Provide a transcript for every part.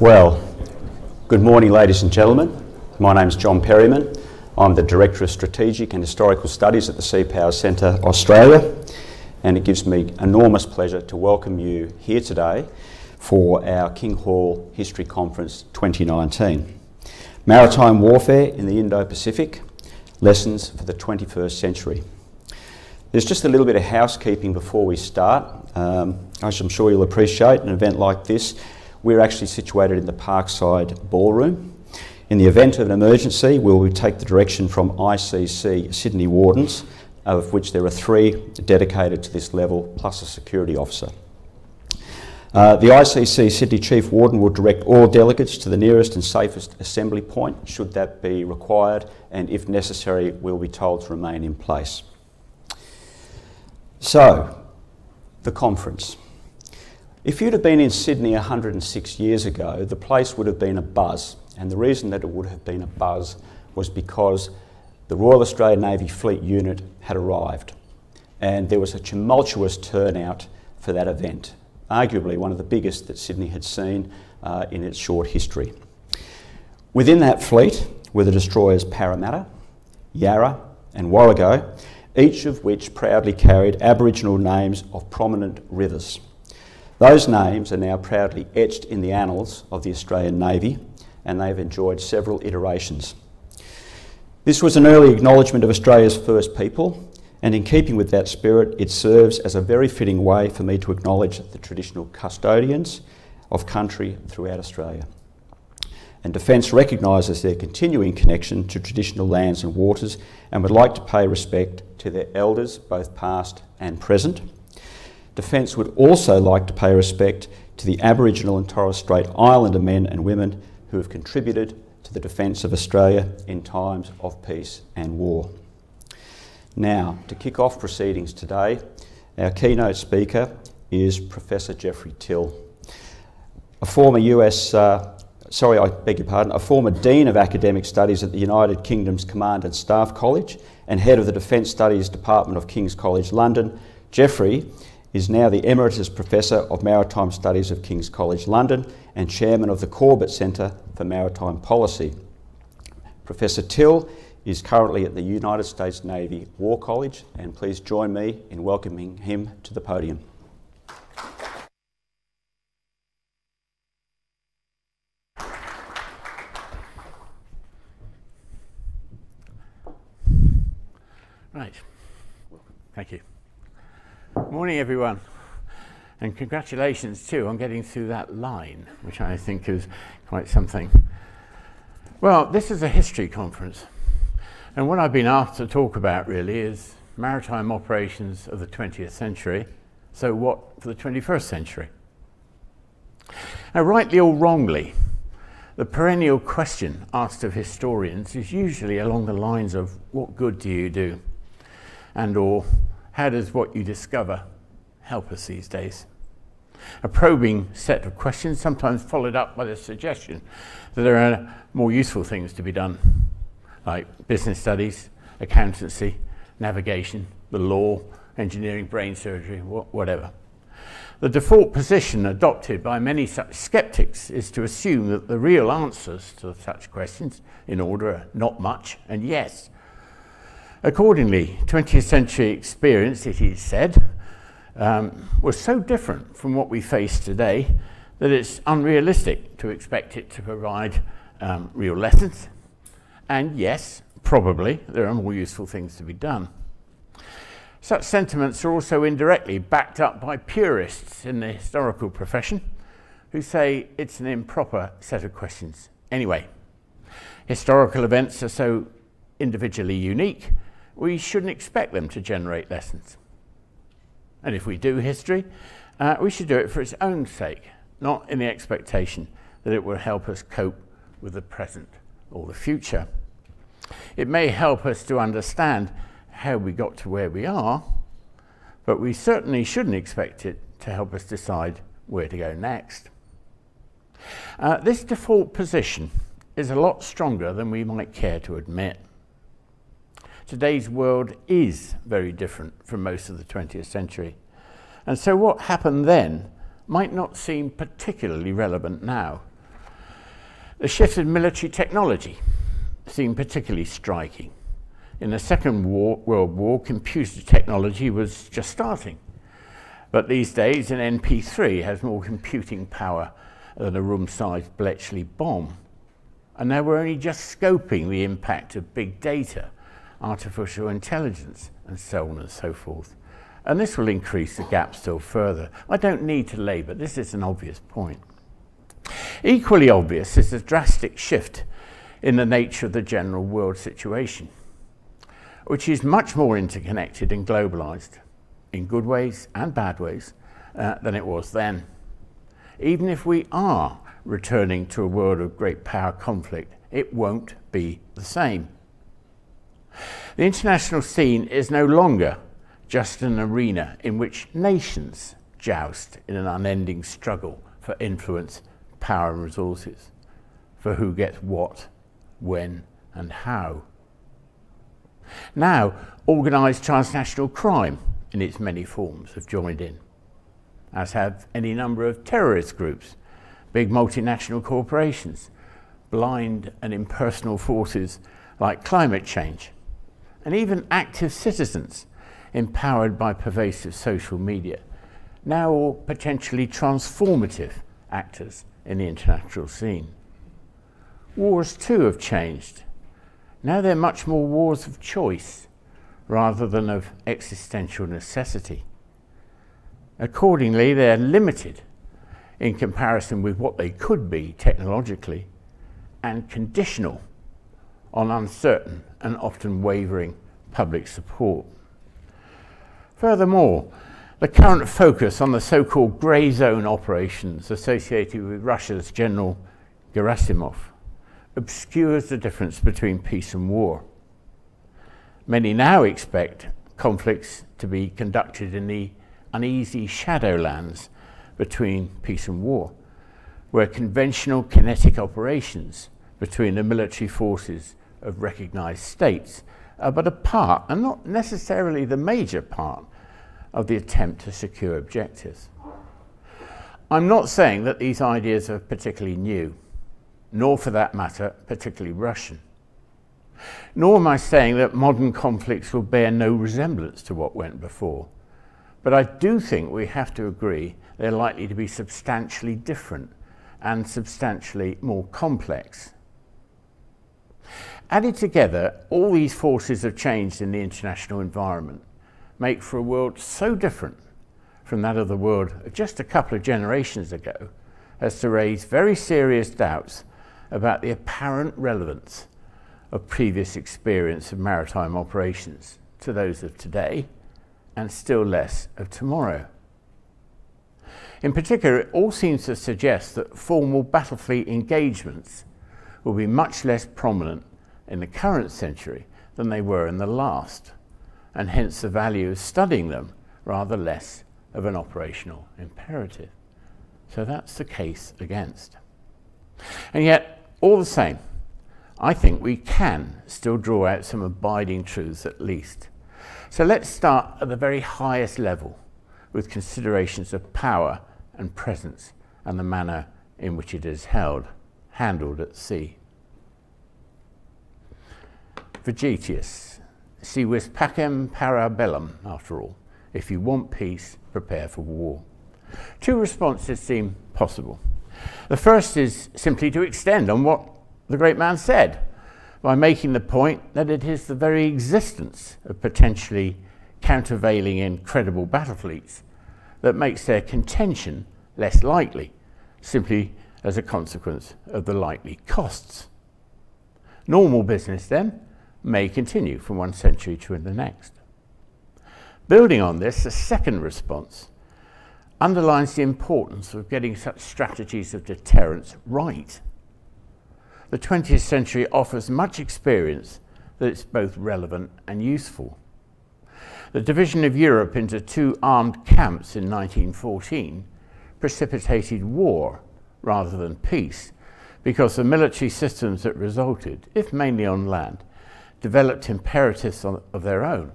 Well, good morning, ladies and gentlemen. My name is John Perryman. I'm the Director of Strategic and Historical Studies at the Sea Power Centre Australia, and it gives me enormous pleasure to welcome you here today for our King Hall History Conference 2019. Maritime Warfare in the Indo-Pacific, Lessons for the 21st Century. There's just a little bit of housekeeping before we start. Um, as I'm sure you'll appreciate, an event like this we're actually situated in the Parkside Ballroom. In the event of an emergency, we will take the direction from ICC Sydney Wardens, of which there are three dedicated to this level, plus a security officer. Uh, the ICC Sydney Chief Warden will direct all delegates to the nearest and safest assembly point, should that be required, and if necessary, we'll be told to remain in place. So, the conference. If you'd have been in Sydney 106 years ago, the place would have been a buzz. And the reason that it would have been a buzz was because the Royal Australian Navy Fleet Unit had arrived. And there was a tumultuous turnout for that event, arguably one of the biggest that Sydney had seen uh, in its short history. Within that fleet were the destroyers Parramatta, Yarra, and Warrego, each of which proudly carried Aboriginal names of prominent rivers. Those names are now proudly etched in the annals of the Australian Navy and they've enjoyed several iterations. This was an early acknowledgement of Australia's first people, and in keeping with that spirit, it serves as a very fitting way for me to acknowledge the traditional custodians of country throughout Australia. And Defence recognises their continuing connection to traditional lands and waters and would like to pay respect to their elders, both past and present. Defence would also like to pay respect to the Aboriginal and Torres Strait Islander men and women who have contributed to the defence of Australia in times of peace and war. Now, to kick off proceedings today, our keynote speaker is Professor Geoffrey Till, a former US, uh, sorry, I beg your pardon, a former Dean of Academic Studies at the United Kingdom's Command and Staff College and head of the Defence Studies Department of King's College London. Geoffrey is now the Emeritus Professor of Maritime Studies of King's College London and Chairman of the Corbett Centre for Maritime Policy. Professor Till is currently at the United States Navy War College and please join me in welcoming him to the podium. Right. Thank you. Morning, everyone. And congratulations, too, on getting through that line, which I think is quite something. Well, this is a history conference. And what I've been asked to talk about really is maritime operations of the 20th century. So, what for the 21st century? Now, rightly or wrongly, the perennial question asked of historians is usually along the lines of what good do you do? And or how does what you discover help us these days? A probing set of questions, sometimes followed up by the suggestion that there are more useful things to be done, like business studies, accountancy, navigation, the law, engineering, brain surgery, whatever. The default position adopted by many such skeptics is to assume that the real answers to such questions, in order, are not much and yes, Accordingly, 20th century experience, it is said, um, was so different from what we face today that it's unrealistic to expect it to provide um, real lessons. And yes, probably there are more useful things to be done. Such sentiments are also indirectly backed up by purists in the historical profession who say it's an improper set of questions. Anyway, historical events are so individually unique we shouldn't expect them to generate lessons. And if we do history, uh, we should do it for its own sake, not in the expectation that it will help us cope with the present or the future. It may help us to understand how we got to where we are, but we certainly shouldn't expect it to help us decide where to go next. Uh, this default position is a lot stronger than we might care to admit today's world is very different from most of the 20th century. And so what happened then might not seem particularly relevant now. The shift in military technology seemed particularly striking. In the Second war, World War, computer technology was just starting. But these days, an MP3 has more computing power than a room-sized Bletchley bombe. And now we're only just scoping the impact of big data, artificial intelligence, and so on and so forth. And this will increase the gap still further. I don't need to labour, this is an obvious point. Equally obvious is the drastic shift in the nature of the general world situation, which is much more interconnected and globalised, in good ways and bad ways, uh, than it was then. Even if we are returning to a world of great power conflict, it won't be the same. The international scene is no longer just an arena in which nations joust in an unending struggle for influence, power, and resources, for who gets what, when, and how. Now, organised transnational crime in its many forms have joined in, as have any number of terrorist groups big multinational corporations, blind and impersonal forces like climate change, and even active citizens empowered by pervasive social media, now all potentially transformative actors in the international scene. Wars too have changed. Now they're much more wars of choice rather than of existential necessity. Accordingly, they're limited in comparison with what they could be technologically, and conditional on uncertain and often wavering public support. Furthermore, the current focus on the so-called grey zone operations associated with Russia's General Gerasimov obscures the difference between peace and war. Many now expect conflicts to be conducted in the uneasy shadowlands between peace and war, where conventional kinetic operations between the military forces of recognized states are but a part, and not necessarily the major part, of the attempt to secure objectives. I'm not saying that these ideas are particularly new, nor for that matter, particularly Russian. Nor am I saying that modern conflicts will bear no resemblance to what went before. But I do think we have to agree they're likely to be substantially different and substantially more complex. Added together, all these forces have changed in the international environment, make for a world so different from that of the world of just a couple of generations ago as to raise very serious doubts about the apparent relevance of previous experience of maritime operations to those of today and still less of tomorrow. In particular, it all seems to suggest that formal battle fleet engagements will be much less prominent in the current century than they were in the last, and hence the value of studying them rather less of an operational imperative. So that's the case against. And yet, all the same, I think we can still draw out some abiding truths at least. So let's start at the very highest level with considerations of power and presence and the manner in which it is held, handled at sea. Vegetius, si vis pacem para bellum, after all. If you want peace, prepare for war. Two responses seem possible. The first is simply to extend on what the great man said by making the point that it is the very existence of potentially countervailing incredible battle fleets that makes their contention less likely, simply as a consequence of the likely costs. Normal business, then, may continue from one century to the next. Building on this, a second response underlines the importance of getting such strategies of deterrence right. The 20th century offers much experience that it's both relevant and useful. The division of Europe into two armed camps in 1914 precipitated war rather than peace because the military systems that resulted, if mainly on land, developed imperatives of their own.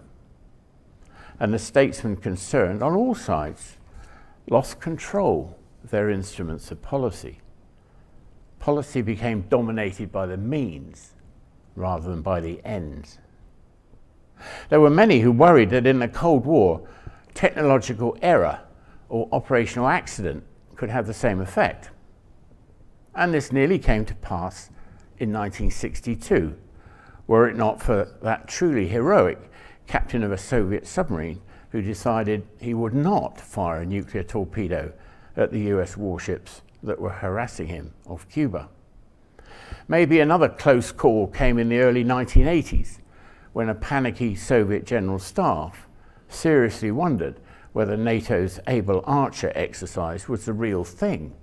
And the statesmen concerned on all sides lost control of their instruments of policy. policy became dominated by the means rather than by the ends. There were many who worried that in the Cold War, technological error or operational accident could have the same effect. And this nearly came to pass in 1962, were it not for that truly heroic captain of a Soviet submarine who decided he would not fire a nuclear torpedo at the US warships that were harassing him off Cuba. Maybe another close call came in the early 1980s when a panicky Soviet general staff seriously wondered whether NATO's Able Archer exercise was the real thing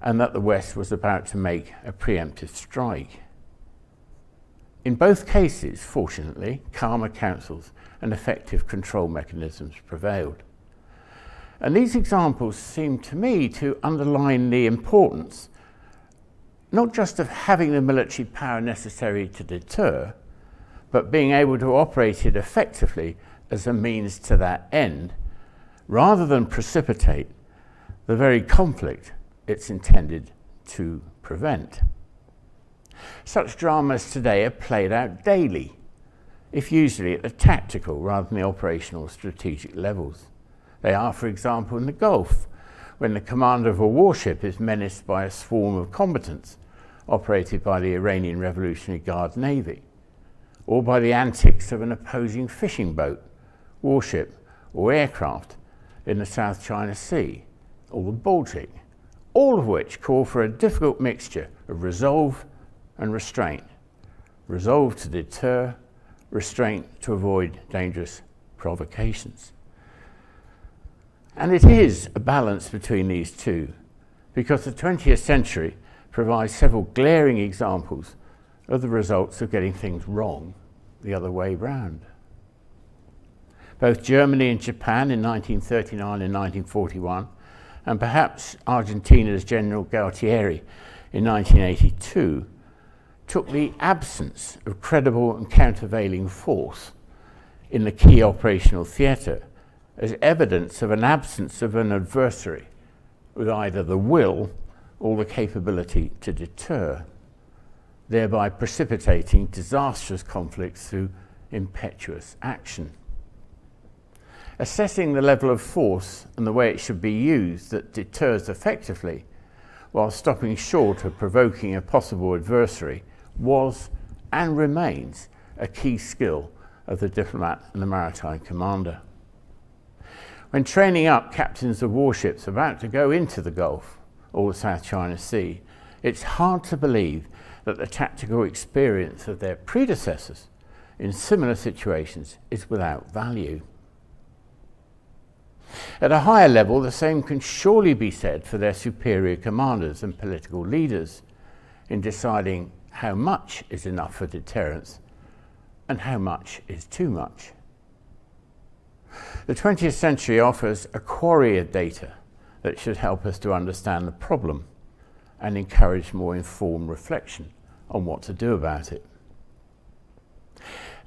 and that the West was about to make a preemptive strike. In both cases, fortunately, calmer counsels and effective control mechanisms prevailed. And these examples seem to me to underline the importance not just of having the military power necessary to deter, but being able to operate it effectively as a means to that end, rather than precipitate the very conflict it's intended to prevent. Such dramas today are played out daily, if usually at the tactical rather than the operational strategic levels. They are, for example, in the Gulf, when the commander of a warship is menaced by a swarm of combatants operated by the Iranian Revolutionary Guard Navy, or by the antics of an opposing fishing boat, warship, or aircraft in the South China Sea or the Baltic, all of which call for a difficult mixture of resolve and restraint. Resolve to deter, restraint to avoid dangerous provocations. And it is a balance between these two, because the 20th century provides several glaring examples of the results of getting things wrong the other way round. Both Germany and Japan in 1939 and 1941, and perhaps Argentina's General Galtieri in 1982, took the absence of credible and countervailing force in the key operational theatre as evidence of an absence of an adversary with either the will or the capability to deter, thereby precipitating disastrous conflicts through impetuous action. Assessing the level of force and the way it should be used that deters effectively while stopping short of provoking a possible adversary was and remains a key skill of the diplomat and the maritime commander. When training up captains of warships about to go into the Gulf or the South China Sea, it's hard to believe that the tactical experience of their predecessors in similar situations is without value. At a higher level, the same can surely be said for their superior commanders and political leaders in deciding how much is enough for deterrence and how much is too much. The 20th century offers a quarry of data that should help us to understand the problem and encourage more informed reflection on what to do about it.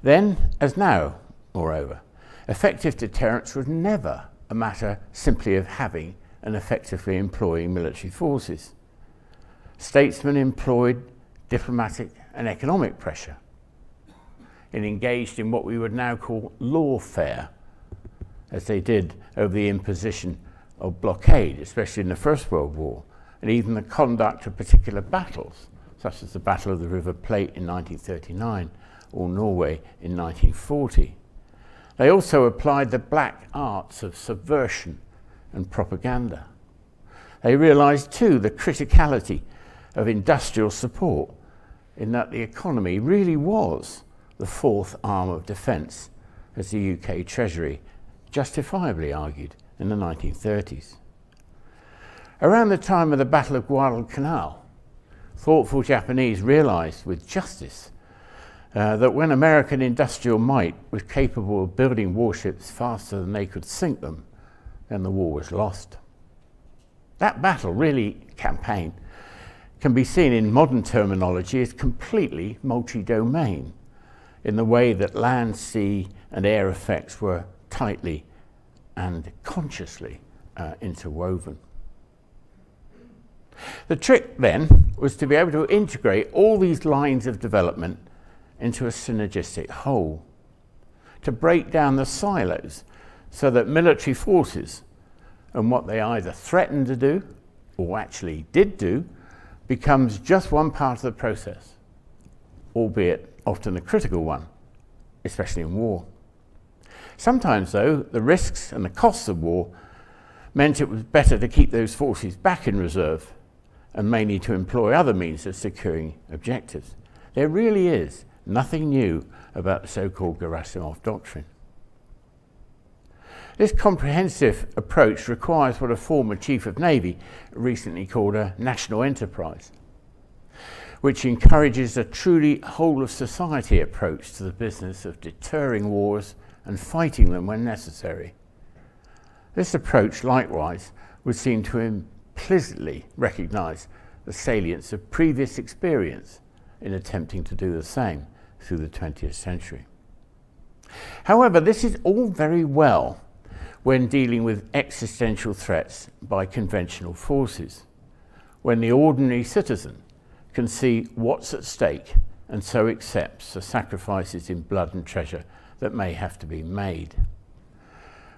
Then, as now, moreover, effective deterrence was never a matter simply of having and effectively employing military forces. Statesmen employed diplomatic and economic pressure It engaged in what we would now call lawfare as they did over the imposition of blockade, especially in the First World War, and even the conduct of particular battles, such as the Battle of the River Plate in 1939 or Norway in 1940. They also applied the black arts of subversion and propaganda. They realized too the criticality of industrial support in that the economy really was the fourth arm of defence, as the UK Treasury justifiably argued in the 1930s. Around the time of the Battle of Guadalcanal, thoughtful Japanese realized with justice uh, that when American industrial might was capable of building warships faster than they could sink them, then the war was lost. That battle, really, campaign, can be seen in modern terminology as completely multi domain in the way that land, sea, and air effects were tightly and consciously uh, interwoven. The trick then was to be able to integrate all these lines of development into a synergistic whole, to break down the silos so that military forces and what they either threatened to do or actually did do becomes just one part of the process, albeit often a critical one, especially in war. Sometimes, though, the risks and the costs of war meant it was better to keep those forces back in reserve and mainly to employ other means of securing objectives. There really is nothing new about the so-called Gerasimov doctrine. This comprehensive approach requires what a former Chief of Navy recently called a national enterprise, which encourages a truly whole of society approach to the business of deterring wars and fighting them when necessary. This approach, likewise, would seem to implicitly recognise the salience of previous experience in attempting to do the same through the 20th century. However, this is all very well when dealing with existential threats by conventional forces, when the ordinary citizen can see what's at stake and so accepts the sacrifices in blood and treasure that may have to be made.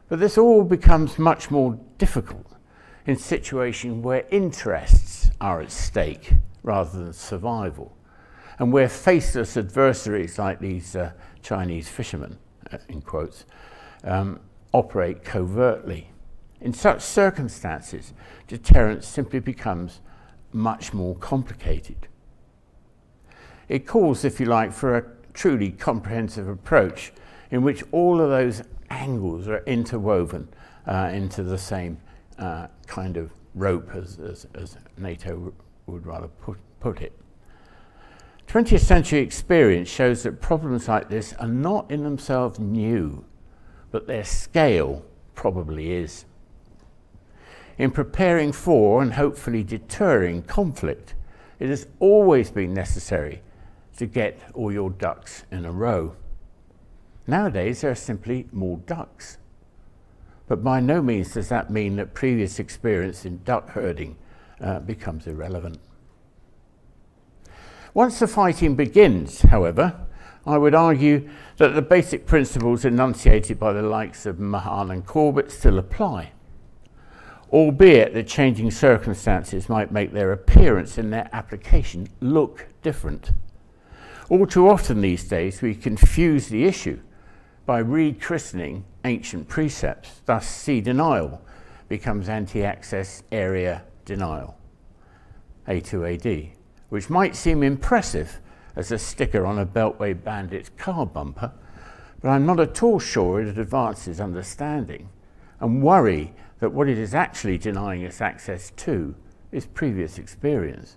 But this all becomes much more difficult in situations where interests are at stake rather than survival, and where faceless adversaries like these uh, Chinese fishermen, uh, in quotes, um, operate covertly. In such circumstances, deterrence simply becomes much more complicated. It calls, if you like, for a truly comprehensive approach in which all of those angles are interwoven uh, into the same uh, kind of rope, as, as, as NATO would rather put, put it. 20th century experience shows that problems like this are not in themselves new, but their scale probably is. In preparing for and hopefully deterring conflict, it has always been necessary to get all your ducks in a row. Nowadays, there are simply more ducks. But by no means does that mean that previous experience in duck herding uh, becomes irrelevant. Once the fighting begins, however, I would argue that the basic principles enunciated by the likes of Mahan and Corbett still apply, albeit the changing circumstances might make their appearance and their application look different. All too often these days we confuse the issue by rechristening ancient precepts. Thus, sea denial becomes anti access area denial, A2AD, which might seem impressive as a sticker on a Beltway Bandit's car bumper, but I'm not at all sure it advances understanding and worry that what it is actually denying us access to is previous experience.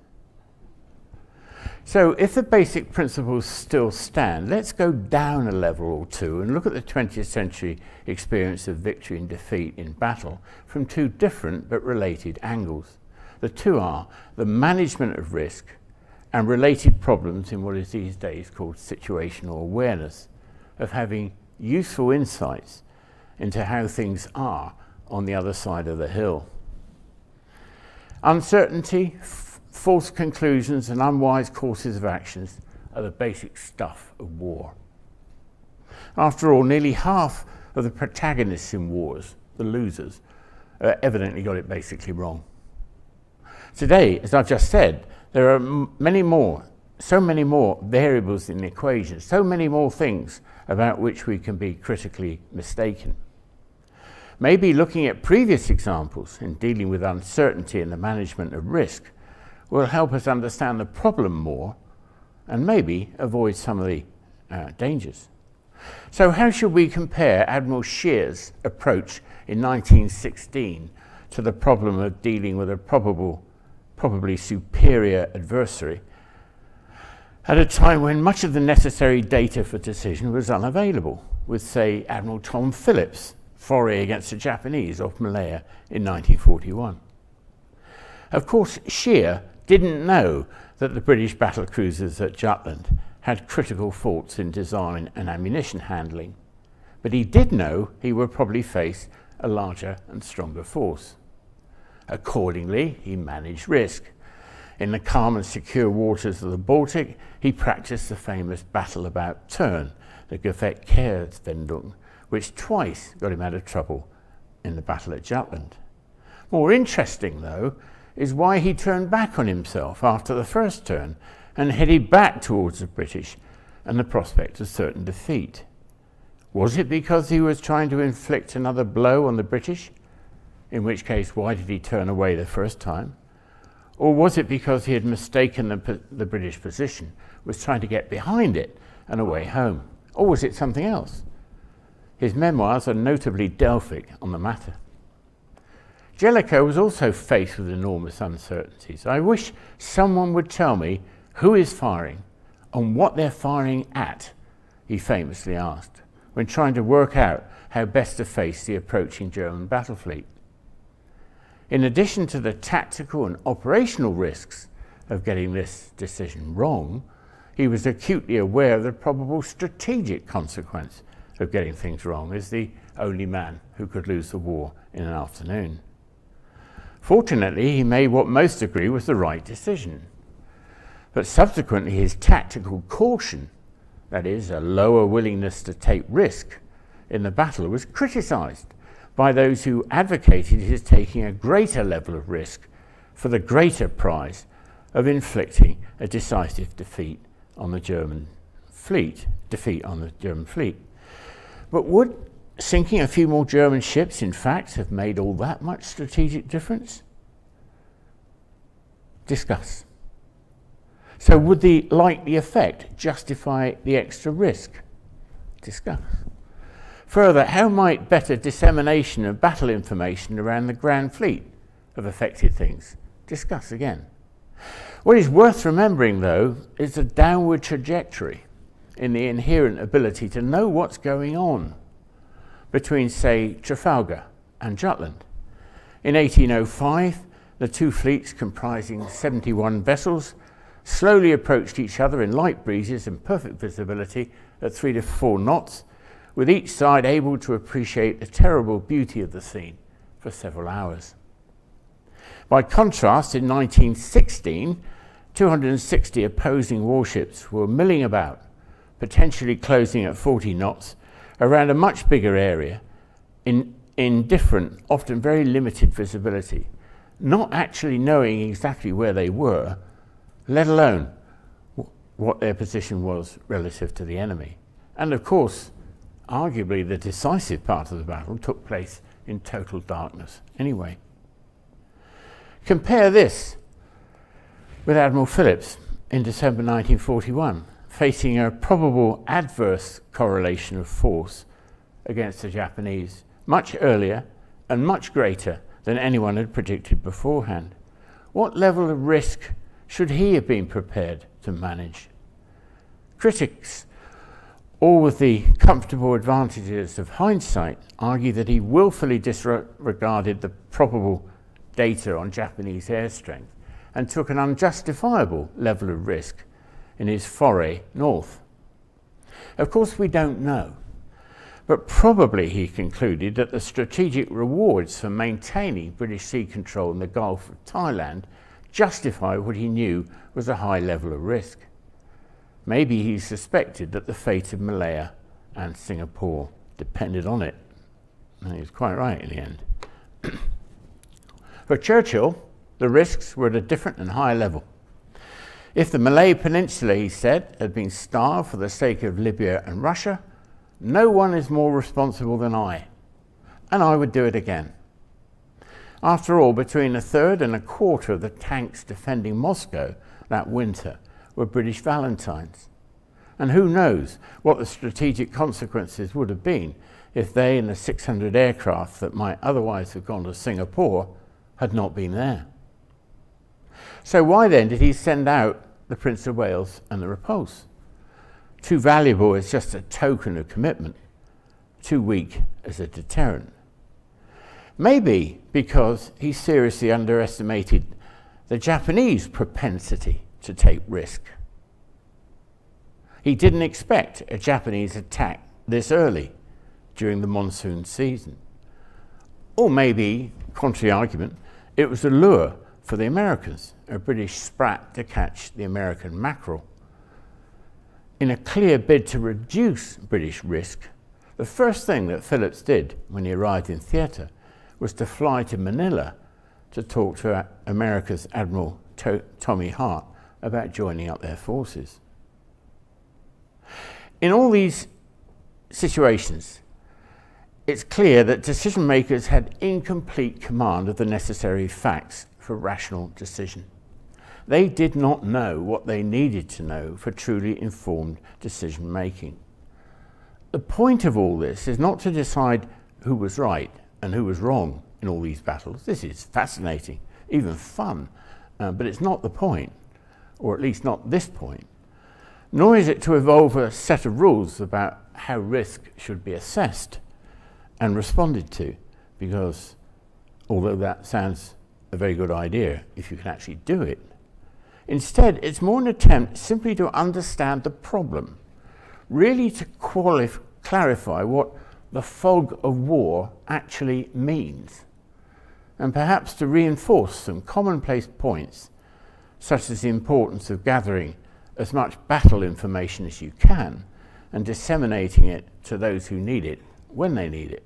So if the basic principles still stand, let's go down a level or two and look at the 20th century experience of victory and defeat in battle from two different but related angles. The two are the management of risk and related problems in what is these days called situational awareness, of having useful insights into how things are on the other side of the hill. Uncertainty, false conclusions, and unwise courses of actions are the basic stuff of war. After all, nearly half of the protagonists in wars, the losers, uh, evidently got it basically wrong. Today, as I've just said, there are many more, so many more variables in the equation, so many more things about which we can be critically mistaken. Maybe looking at previous examples in dealing with uncertainty and the management of risk will help us understand the problem more and maybe avoid some of the uh, dangers. So how should we compare Admiral Scheer's approach in 1916 to the problem of dealing with a probable probably superior adversary, at a time when much of the necessary data for decision was unavailable, with, say, Admiral Tom Phillips' foray against the Japanese off Malaya in 1941. Of course, Scheer didn't know that the British battle cruisers at Jutland had critical faults in design and ammunition handling, but he did know he would probably face a larger and stronger force. Accordingly, he managed risk In the calm and secure waters of the Baltic, he practiced the famous battle about turn, the Gefecht which twice got him out of trouble in the battle at Jutland. More interesting, though, is why he turned back on himself after the first turn and headed back towards the British and the prospect of certain defeat. Was it because he was trying to inflict another blow on the British? In which case, why did he turn away the first time? Or was it because he had mistaken the, the British position, was trying to get behind it and away home? Or was it something else? His memoirs are notably Delphic on the matter. Jellicoe was also faced with enormous uncertainties. I wish someone would tell me who is firing and what they're firing at, he famously asked, when trying to work out how best to face the approaching German battle fleet. In addition to the tactical and operational risks of getting this decision wrong, he was acutely aware of the probable strategic consequence of getting things wrong as the only man who could lose the war in an afternoon. Fortunately, he made what most agree was the right decision. But subsequently, his tactical caution, that is, a lower willingness to take risk in the battle, was criticised by those who advocated his taking a greater level of risk for the greater prize of inflicting a decisive defeat on the German fleet, defeat on the German fleet. But would sinking a few more German ships, in fact, have made all that much strategic difference? Discuss. So, would the likely effect justify the extra risk? Discuss. Further, how might better dissemination of battle information around the Grand Fleet have affected things? Discuss again. What is worth remembering, though, is the downward trajectory in the inherent ability to know what's going on between, say, Trafalgar and Jutland. In 1805, the two fleets, comprising 71 vessels, slowly approached each other in light breezes and perfect visibility at three to four knots with each side able to appreciate the terrible beauty of the scene for several hours. By contrast, in 1916, 260 opposing warships were milling about, potentially closing at 40 knots around a much bigger area in, in different, often very limited visibility, not actually knowing exactly where they were, let alone what their position was relative to the enemy. And of course, arguably the decisive part of the battle took place in total darkness anyway. Compare this with Admiral Phillips in December 1941, facing a probable adverse correlation of force against the Japanese much earlier and much greater than anyone had predicted beforehand. What level of risk should he have been prepared to manage? Critics all with the comfortable advantages of hindsight, argue that he willfully disregarded the probable data on Japanese air strength and took an unjustifiable level of risk in his foray north. Of course, we don't know, but probably he concluded that the strategic rewards for maintaining British sea control in the Gulf of Thailand justify what he knew was a high level of risk. Maybe he suspected that the fate of Malaya and Singapore depended on it. And he was quite right in the end. For Churchill, the risks were at a different and higher level. If the Malay Peninsula, he said, had been starved for the sake of Libya and Russia, no one is more responsible than I, and I would do it again. After all, between a third and a quarter of the tanks defending Moscow that winter were British Valentines. And who knows what the strategic consequences would have been if they and the 600 aircraft that might otherwise have gone to Singapore had not been there. So, why then did he send out the Prince of Wales and the Repulse? Too valuable as just a token of commitment, too weak as a deterrent. Maybe because he seriously underestimated the Japanese propensity to take risk. He didn't expect a Japanese attack this early during the monsoon season. Or maybe, contrary argument, it was a lure for the Americans, a British sprat to catch the American mackerel. In a clear bid to reduce British risk, the first thing that Phillips did when he arrived in theatre was to fly to Manila to talk to America's Admiral to Tommy Hart about joining up their forces. In all these situations, it's clear that decision makers had incomplete command of the necessary facts for rational decision. They did not know what they needed to know for truly informed decision making. The point of all this is not to decide who was right and who was wrong in all these battles. This is fascinating, even fun, uh, but it's not the point, or at least not this point. Nor is it to evolve a set of rules about how risk should be assessed and responded to, because although that sounds a very good idea if you can actually do it, instead it's more an attempt simply to understand the problem, really to qualify clarify what the fog of war actually means, and perhaps to reinforce some commonplace points, such as the importance of gathering as much battle information as you can and disseminating it to those who need it when they need it.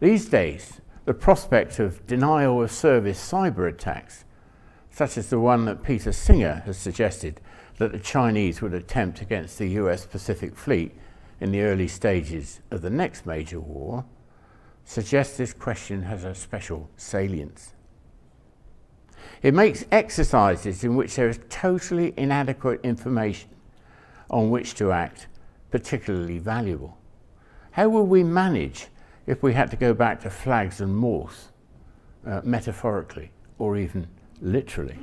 These days, the prospect of denial of service cyber attacks, such as the one that Peter Singer has suggested that the Chinese would attempt against the US Pacific Fleet in the early stages of the next major war, suggests this question has a special salience. It makes exercises in which there is totally inadequate information on which to act particularly valuable. How will we manage if we had to go back to flags and Morse, uh, metaphorically or even literally.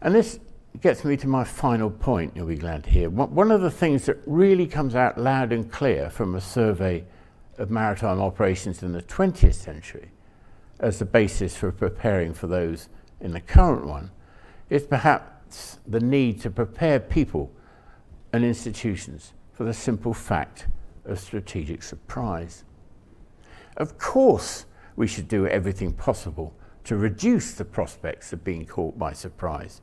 And this gets me to my final point, you'll be glad to hear. One of the things that really comes out loud and clear from a survey of maritime operations in the 20th century as the basis for preparing for those in the current one is perhaps the need to prepare people and institutions for the simple fact of strategic surprise. Of course, we should do everything possible to reduce the prospects of being caught by surprise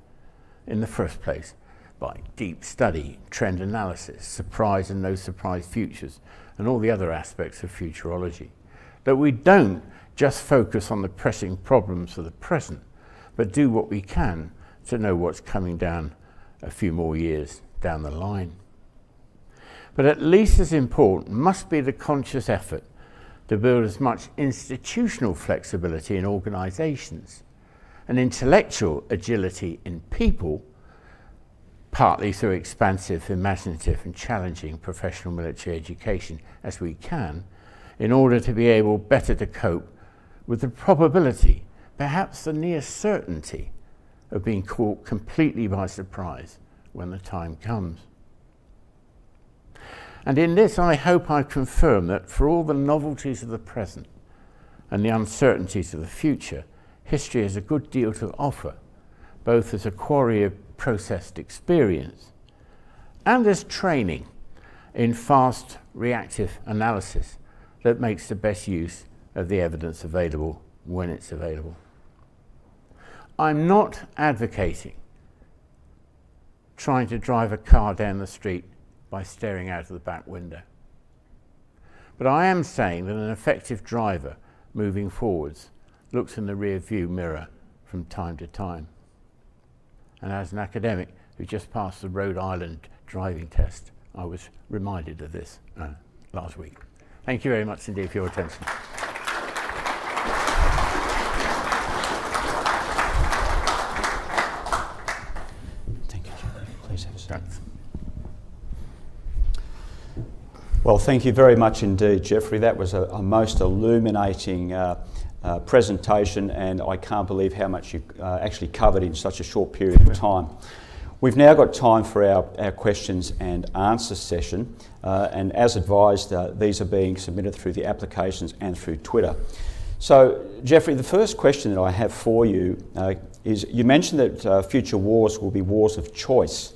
in the first place by deep study, trend analysis, surprise and no surprise futures, and all the other aspects of futurology. That we don't just focus on the pressing problems of the present, but do what we can to know what's coming down a few more years down the line. But at least as important must be the conscious effort to build as much institutional flexibility in organizations and intellectual agility in people, partly through expansive, imaginative, and challenging professional military education as we can, in order to be able better to cope with the probability, perhaps the near certainty, of being caught completely by surprise when the time comes. And in this, I hope I confirm that for all the novelties of the present and the uncertainties of the future, history has a good deal to offer, both as a quarry of processed experience and as training in fast reactive analysis that makes the best use of the evidence available when it's available. I'm not advocating trying to drive a car down the street by staring out of the back window. But I am saying that an effective driver moving forwards looks in the rear view mirror from time to time. And as an academic who just passed the Rhode Island driving test, I was reminded of this uh, last week. Thank you very much indeed for your attention. Thank you, Please have a seat. Well, thank you very much indeed, Geoffrey. That was a, a most illuminating uh, uh, presentation, and I can't believe how much you uh, actually covered in such a short period of time. We've now got time for our, our questions and answer session, uh, and as advised, uh, these are being submitted through the applications and through Twitter. So, Geoffrey, the first question that I have for you uh, is you mentioned that future wars will be wars of choice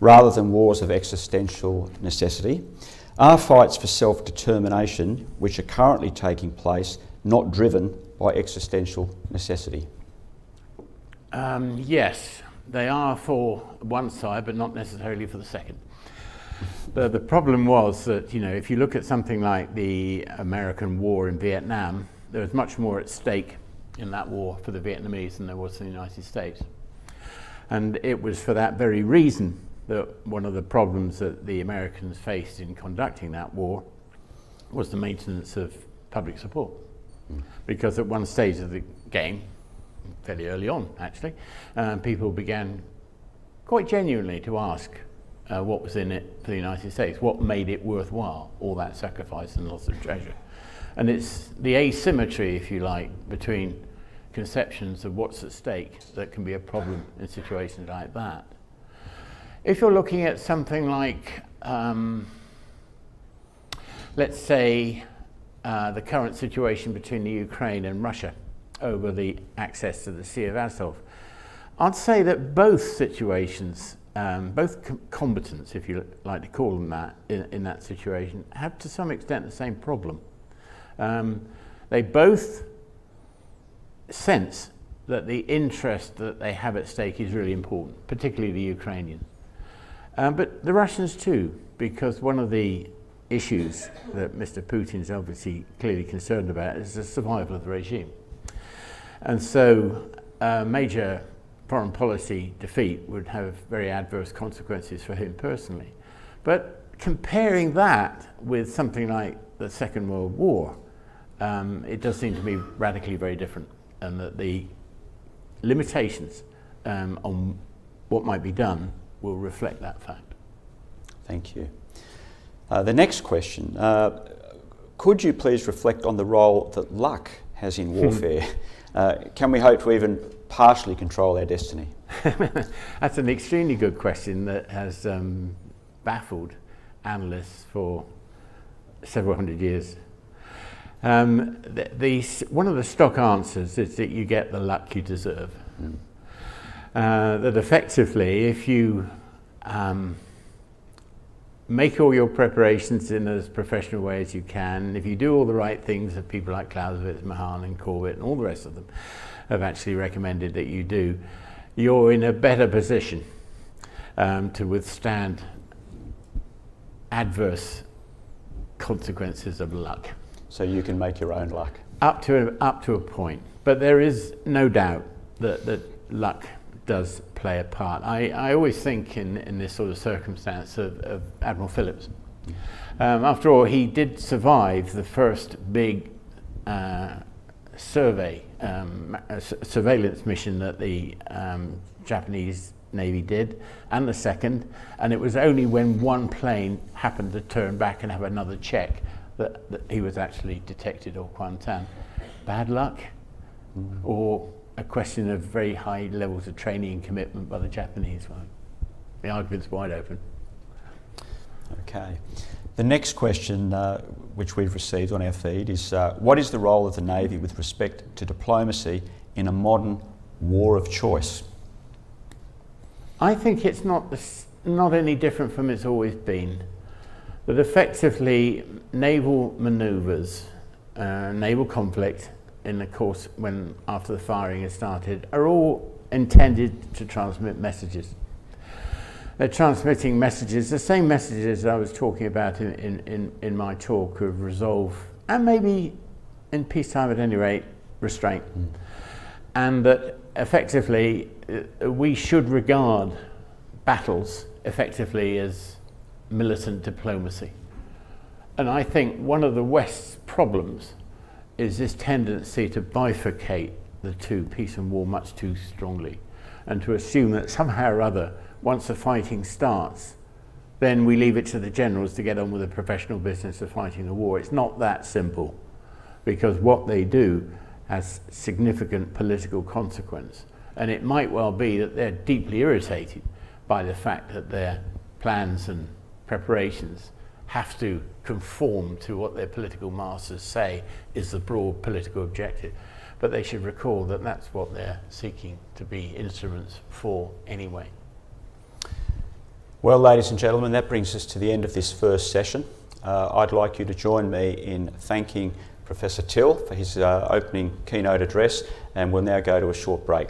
rather than wars of existential necessity. Are fights for self determination, which are currently taking place, not driven by existential necessity? Um, yes, they are for one side, but not necessarily for the second. The, the problem was that, you know, if you look at something like the American war in Vietnam, there was much more at stake in that war for the Vietnamese than there was in the United States. And it was for that very reason that one of the problems that the Americans faced in conducting that war was the maintenance of public support. Because at one stage of the game, fairly early on actually, uh, people began quite genuinely to ask uh, what was in it for the United States, what made it worthwhile, all that sacrifice and loss of treasure. And it's the asymmetry, if you like, between conceptions of what's at stake that can be a problem in situations like that. If you're looking at something like, um, let's say, uh, the current situation between the Ukraine and Russia over the access to the Sea of Azov, I'd say that both situations, um, both com combatants, if you like to call them that, in, in, that situation, have to some extent the same problem. Um, they both sense that the interest that they have at stake is really important, particularly the Ukrainians. Um, but the Russians too, because one of the issues that Mr. Putin is obviously clearly concerned about is the survival of the regime. And so a major foreign policy defeat would have very adverse consequences for him personally. But comparing that with something like the Second World War, um, it does seem to be radically very different and that the limitations um, on what might be done will reflect that fact. Thank you. Uh, the next question uh, Could you please reflect on the role that luck has in warfare? uh, can we hope to even partially control our destiny? That's an extremely good question that has um, baffled analysts for several hundred years. Um, the, the, one of the stock answers is that you get the luck you deserve. Mm. Uh, that effectively, if you um, make all your preparations in as professional a way as you can, if you do all the right things that people like Clausewitz, Mahan and Corbett and all the rest of them have actually recommended that you do, you're in a better position um, to withstand adverse consequences of luck. So you can make your own luck? Up to a, up to a point. But there is no doubt that, that luck does play a part. I, I always think in, in this sort of circumstance of, of Admiral Phillips. Um, after all, he did survive the first big uh, survey, um, surveillance mission that the um, Japanese Navy did, and the second, and it was only when one plane happened to turn back and have another check that, that he was actually detected or Kuantan. Bad luck, mm. or a question of very high levels of training and commitment by the Japanese. Well, the argument's wide open. Okay. The next question, uh, which we've received on our feed, is uh, what is the role of the Navy with respect to diplomacy in a modern war of choice? I think it's not, not any different from it's always been. That effectively, naval manoeuvres, uh, naval conflict, in the course when after the firing has started are all intended to transmit messages. They're transmitting messages, the same messages I was talking about in, in, in, in my talk of resolve and maybe in peacetime at any rate, restraint. Mm. And that effectively uh, we should regard battles effectively as militant diplomacy. And I think one of the West's problems is this tendency to bifurcate the two, peace and war, much too strongly, and to assume that somehow or other, once the fighting starts, then we leave it to the generals to get on with the professional business of fighting the war. It's not that simple, because what they do has significant political consequence. And it might well be that they're deeply irritated by the fact that their plans and preparations have to conform to what their political masters say is the broad political objective. But they should recall that that's what they're seeking to be instruments for anyway. Well, ladies and gentlemen, that brings us to the end of this first session. uh, I'd like you to join me in thanking Professor Till for his uh, opening keynote address, and we'll now go to a short break.